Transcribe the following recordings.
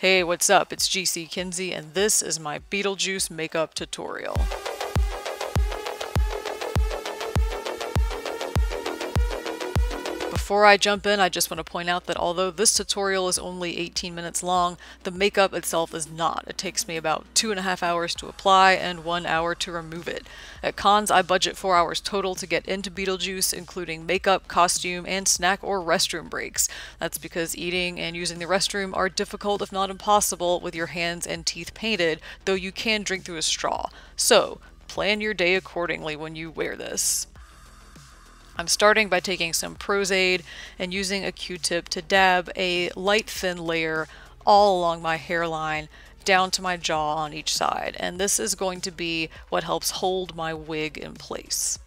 Hey, what's up? It's GC Kinsey and this is my Beetlejuice makeup tutorial. Before I jump in, I just want to point out that although this tutorial is only 18 minutes long, the makeup itself is not. It takes me about two and a half hours to apply and one hour to remove it. At cons, I budget four hours total to get into Beetlejuice, including makeup, costume, and snack or restroom breaks. That's because eating and using the restroom are difficult, if not impossible, with your hands and teeth painted, though you can drink through a straw. So, plan your day accordingly when you wear this. I'm starting by taking some Pros-Aide and using a Q-tip to dab a light thin layer all along my hairline down to my jaw on each side and this is going to be what helps hold my wig in place.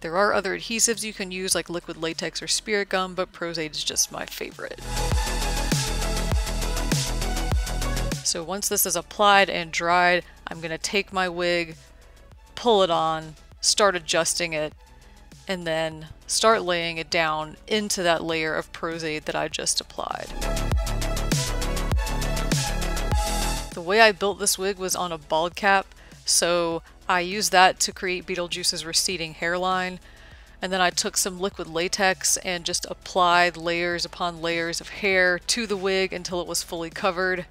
There are other adhesives you can use like liquid latex or spirit gum but Pros-Aide is just my favorite. So once this is applied and dried I'm going to take my wig, pull it on, start adjusting it, and then start laying it down into that layer of Pros-Aide that I just applied. The way I built this wig was on a bald cap, so I used that to create Beetlejuice's receding hairline, and then I took some liquid latex and just applied layers upon layers of hair to the wig until it was fully covered.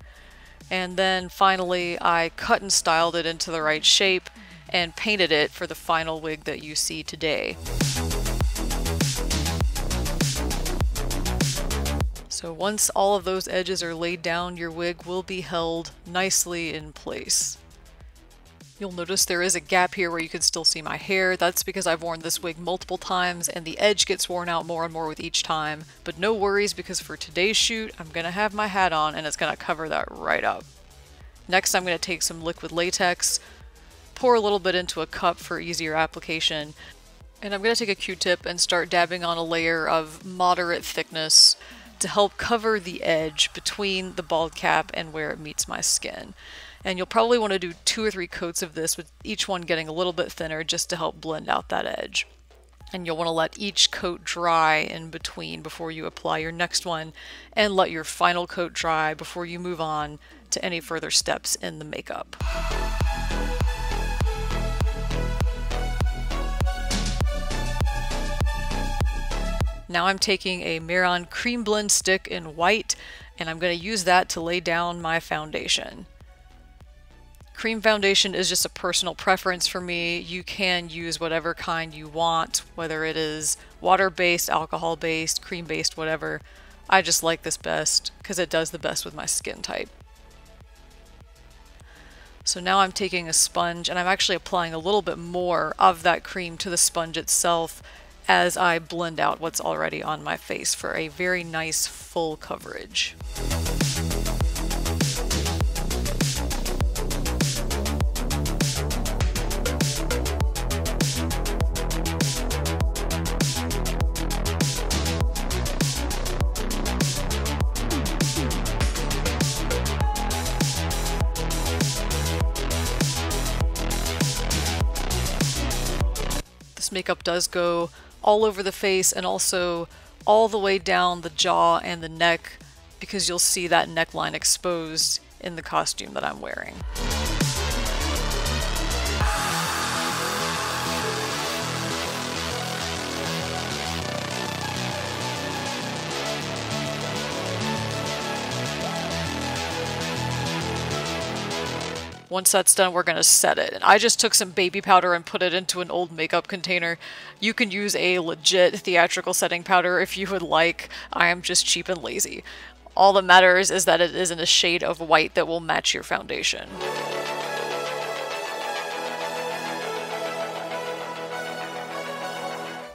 And then finally I cut and styled it into the right shape and painted it for the final wig that you see today. So once all of those edges are laid down, your wig will be held nicely in place. You'll notice there is a gap here where you can still see my hair. That's because I've worn this wig multiple times and the edge gets worn out more and more with each time. But no worries because for today's shoot, I'm going to have my hat on and it's going to cover that right up. Next, I'm going to take some liquid latex, pour a little bit into a cup for easier application. And I'm going to take a q-tip and start dabbing on a layer of moderate thickness to help cover the edge between the bald cap and where it meets my skin. And you'll probably want to do two or three coats of this with each one getting a little bit thinner just to help blend out that edge. And you'll want to let each coat dry in between before you apply your next one and let your final coat dry before you move on to any further steps in the makeup. Now I'm taking a Mehron Cream Blend stick in white and I'm going to use that to lay down my foundation. Cream foundation is just a personal preference for me. You can use whatever kind you want, whether it is water-based, alcohol-based, cream-based, whatever. I just like this best because it does the best with my skin type. So now I'm taking a sponge and I'm actually applying a little bit more of that cream to the sponge itself as I blend out what's already on my face for a very nice full coverage. This makeup does go all over the face and also all the way down the jaw and the neck because you'll see that neckline exposed in the costume that I'm wearing. Once that's done, we're going to set it. And I just took some baby powder and put it into an old makeup container. You can use a legit theatrical setting powder if you would like. I am just cheap and lazy. All that matters is that it is in a shade of white that will match your foundation.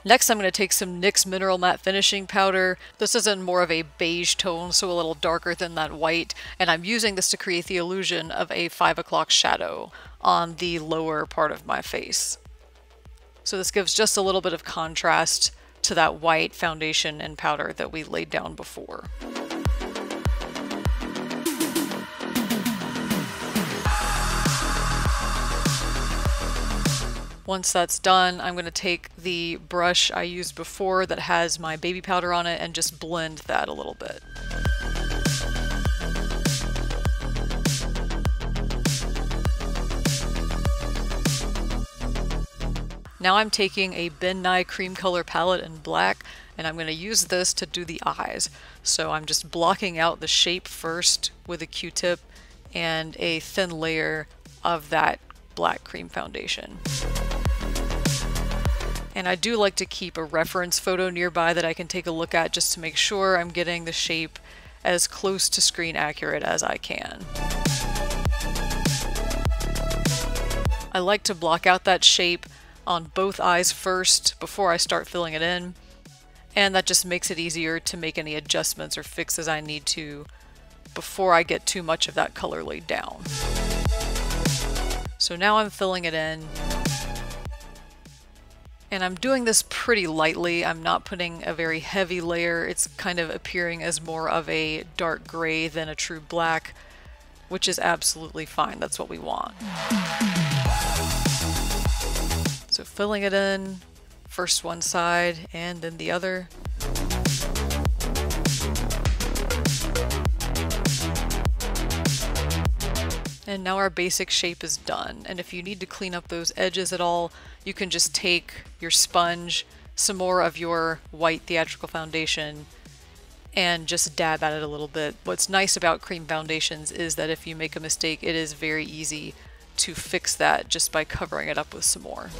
Next, I'm going to take some NYX Mineral Matte Finishing Powder. This is in more of a beige tone, so a little darker than that white, and I'm using this to create the illusion of a 5 o'clock shadow on the lower part of my face. So this gives just a little bit of contrast to that white foundation and powder that we laid down before. Once that's done, I'm going to take the brush I used before that has my baby powder on it and just blend that a little bit. Now I'm taking a Ben Nye cream color palette in black and I'm going to use this to do the eyes. So I'm just blocking out the shape first with a q-tip and a thin layer of that black cream foundation. And I do like to keep a reference photo nearby that I can take a look at just to make sure I'm getting the shape as close to screen accurate as I can. I like to block out that shape on both eyes first before I start filling it in. And that just makes it easier to make any adjustments or fixes I need to before I get too much of that color laid down. So now I'm filling it in. And I'm doing this pretty lightly. I'm not putting a very heavy layer. It's kind of appearing as more of a dark gray than a true black, which is absolutely fine. That's what we want. So filling it in, first one side and then the other. And now our basic shape is done. And if you need to clean up those edges at all, you can just take your sponge, some more of your white theatrical foundation, and just dab at it a little bit. What's nice about cream foundations is that if you make a mistake, it is very easy to fix that just by covering it up with some more.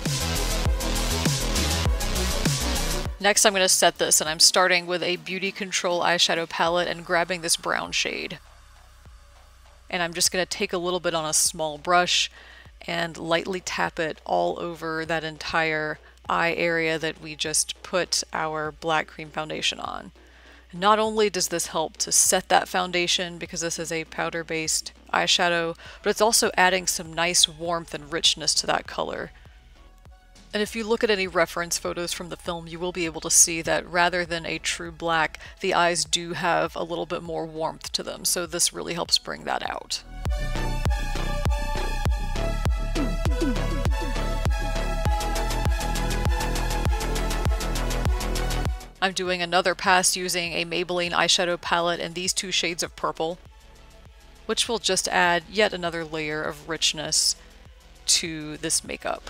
Next I'm going to set this and I'm starting with a BeautiControl eyeshadow palette and grabbing this brown shade. And I'm just going to take a little bit on a small brush and lightly tap it all over that entire eye area that we just put our black cream foundation on. Not only does this help to set that foundation because this is a powder based eyeshadow, but it's also adding some nice warmth and richness to that color. And if you look at any reference photos from the film, you will be able to see that rather than a true black, the eyes do have a little bit more warmth to them, so this really helps bring that out. I'm doing another pass using a Maybelline eyeshadow palette in these two shades of purple, which will just add yet another layer of richness to this makeup.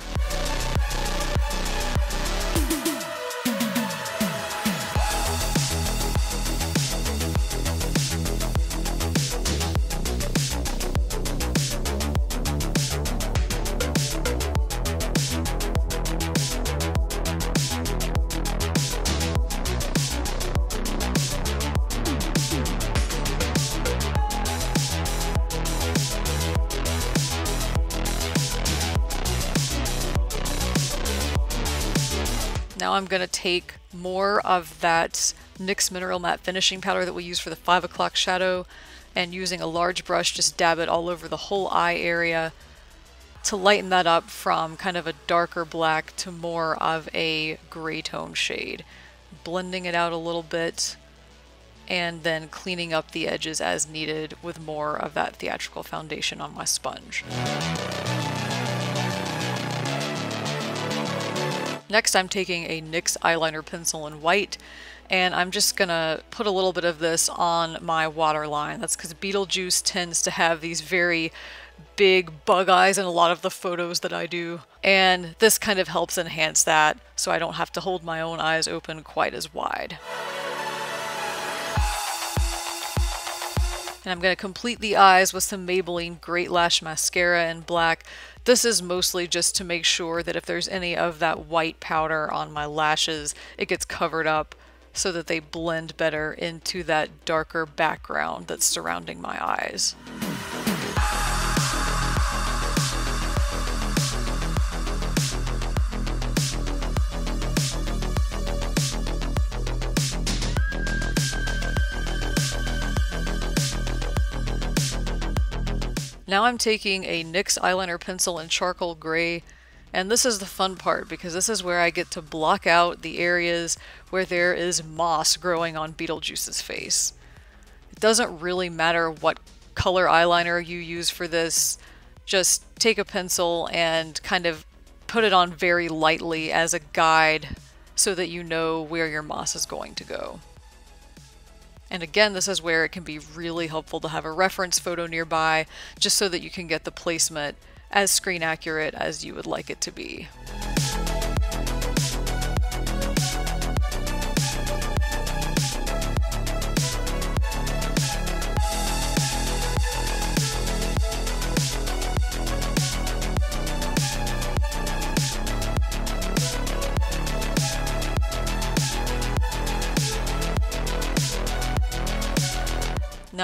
I'm going to take more of that NYX Mineral Matte Finishing Powder that we use for the 5 o'clock shadow and using a large brush just dab it all over the whole eye area to lighten that up from kind of a darker black to more of a gray tone shade. Blending it out a little bit and then cleaning up the edges as needed with more of that theatrical foundation on my sponge. Next I'm taking a NYX eyeliner pencil in white and I'm just gonna put a little bit of this on my waterline. That's because Beetlejuice tends to have these very big bug eyes in a lot of the photos that I do. And this kind of helps enhance that so I don't have to hold my own eyes open quite as wide. And I'm going to complete the eyes with some Maybelline Great Lash Mascara in black. This is mostly just to make sure that if there's any of that white powder on my lashes, it gets covered up so that they blend better into that darker background that's surrounding my eyes. Now I'm taking a NYX eyeliner pencil in charcoal gray and this is the fun part because this is where I get to block out the areas where there is moss growing on Beetlejuice's face. It doesn't really matter what color eyeliner you use for this, just take a pencil and kind of put it on very lightly as a guide so that you know where your moss is going to go. And again, this is where it can be really helpful to have a reference photo nearby, just so that you can get the placement as screen accurate as you would like it to be.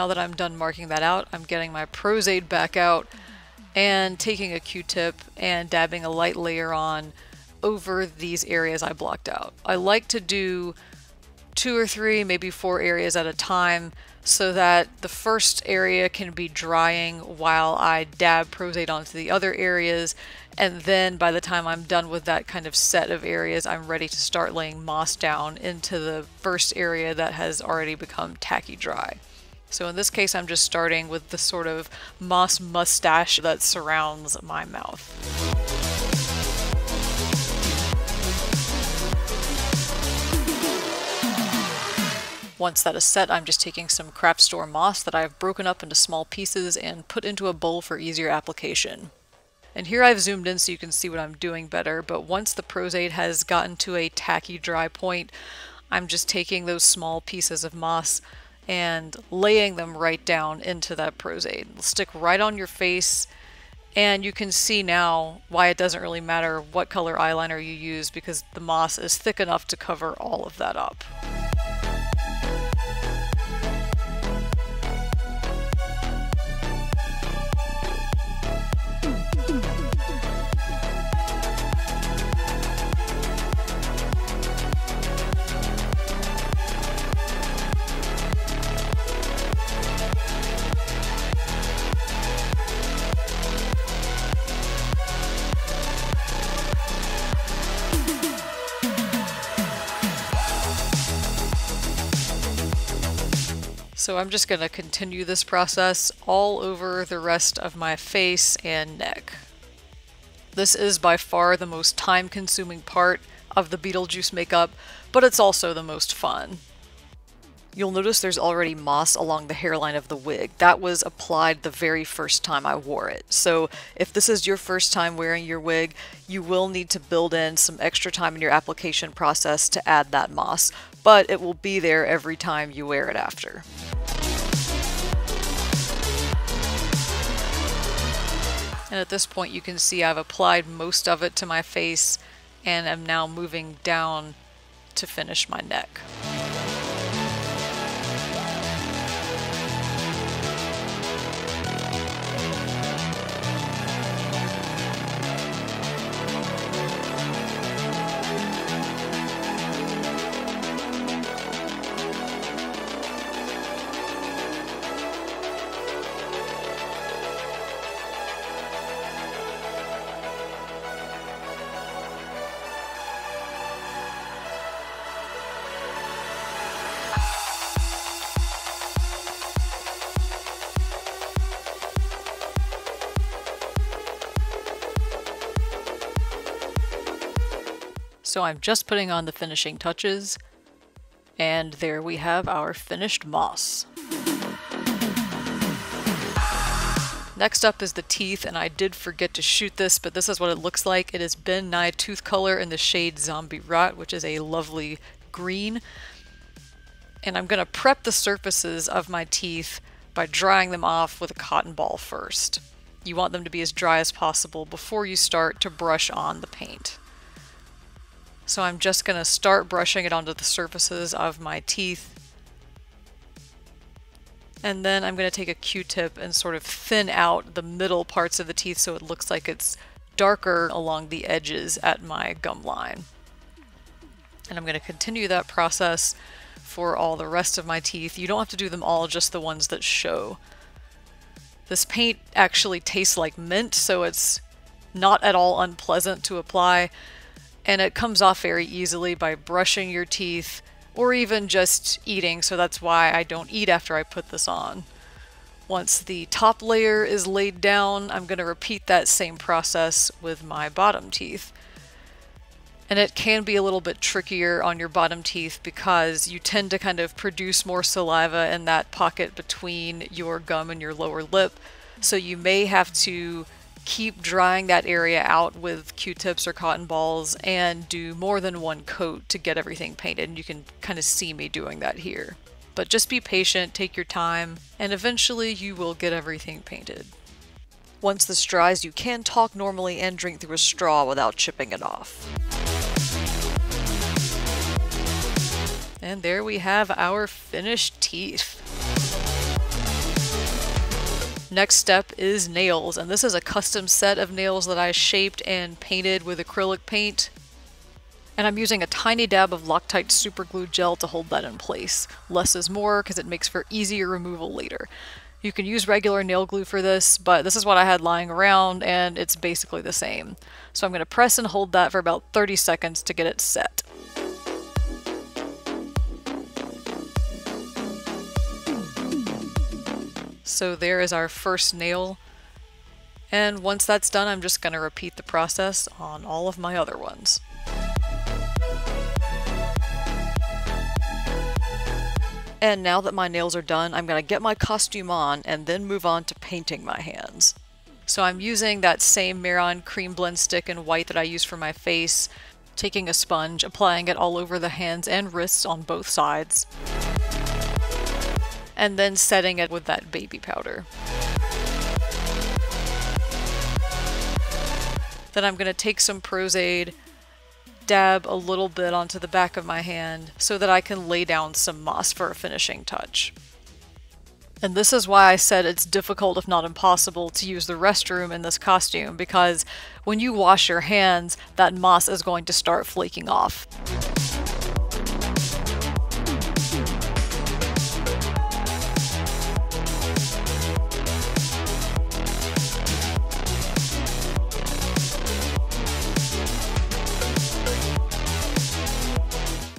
Now that I'm done marking that out, I'm getting my Pros-Aide back out and taking a Q-tip and dabbing a light layer on over these areas I blocked out. I like to do two or three, maybe four areas at a time so that the first area can be drying while I dab Pros-Aide onto the other areas and then by the time I'm done with that kind of set of areas I'm ready to start laying moss down into the first area that has already become tacky dry. So in this case, I'm just starting with the sort of moss mustache that surrounds my mouth. Once that is set, I'm just taking some craft store moss that I've broken up into small pieces and put into a bowl for easier application. And here I've zoomed in so you can see what I'm doing better, but once the Pros-Aide has gotten to a tacky dry point, I'm just taking those small pieces of moss and laying them right down into that Pros-Aide. It'll stick right on your face and you can see now why it doesn't really matter what color eyeliner you use because the moss is thick enough to cover all of that up. So I'm just going to continue this process all over the rest of my face and neck. This is by far the most time consuming part of the Beetlejuice makeup, but it's also the most fun. You'll notice there's already moss along the hairline of the wig. That was applied the very first time I wore it. So if this is your first time wearing your wig, you will need to build in some extra time in your application process to add that moss, but it will be there every time you wear it after. And at this point you can see I've applied most of it to my face and am now moving down to finish my neck. So I'm just putting on the finishing touches, and there we have our finished moss. Next up is the teeth, and I did forget to shoot this, but this is what it looks like. It is Ben Nye Tooth Color in the shade Zombie Rot, which is a lovely green. And I'm going to prep the surfaces of my teeth by drying them off with a cotton ball first. You want them to be as dry as possible before you start to brush on the paint. So I'm just going to start brushing it onto the surfaces of my teeth. And then I'm going to take a Q-tip and sort of thin out the middle parts of the teeth so it looks like it's darker along the edges at my gum line. And I'm going to continue that process for all the rest of my teeth. You don't have to do them all, just the ones that show. This paint actually tastes like mint, so it's not at all unpleasant to apply and it comes off very easily by brushing your teeth or even just eating, so that's why I don't eat after I put this on. Once the top layer is laid down, I'm going to repeat that same process with my bottom teeth. And it can be a little bit trickier on your bottom teeth because you tend to kind of produce more saliva in that pocket between your gum and your lower lip. So you may have to keep drying that area out with q-tips or cotton balls and do more than one coat to get everything painted. And you can kind of see me doing that here. But just be patient take your time and eventually you will get everything painted. Once this dries you can talk normally and drink through a straw without chipping it off. And there we have our finished teeth Next step is nails, and this is a custom set of nails that I shaped and painted with acrylic paint. And I'm using a tiny dab of Loctite super glue gel to hold that in place. Less is more because it makes for easier removal later. You can use regular nail glue for this, but this is what I had lying around and it's basically the same. So I'm going to press and hold that for about 30 seconds to get it set. So there is our first nail. And once that's done, I'm just going to repeat the process on all of my other ones. And now that my nails are done, I'm going to get my costume on and then move on to painting my hands. So I'm using that same Mehron cream blend stick in white that I use for my face, taking a sponge, applying it all over the hands and wrists on both sides and then setting it with that baby powder. Then I'm going to take some Pros-Aide, dab a little bit onto the back of my hand so that I can lay down some moss for a finishing touch. And this is why I said it's difficult, if not impossible, to use the restroom in this costume, because when you wash your hands, that moss is going to start flaking off.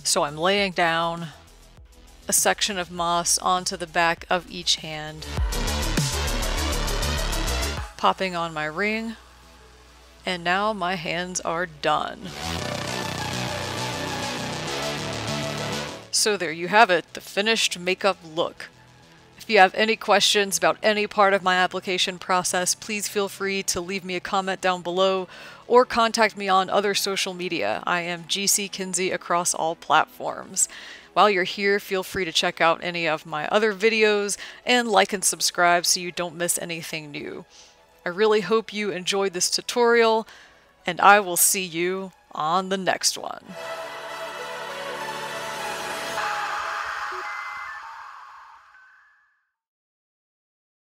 So I'm laying down a section of moss onto the back of each hand, popping on my ring, and now my hands are done. So there you have it, the finished makeup look. If you have any questions about any part of my application process, please feel free to leave me a comment down below or contact me on other social media. I am GC Kinsey across all platforms. While you're here, feel free to check out any of my other videos and like and subscribe so you don't miss anything new. I really hope you enjoyed this tutorial, and I will see you on the next one.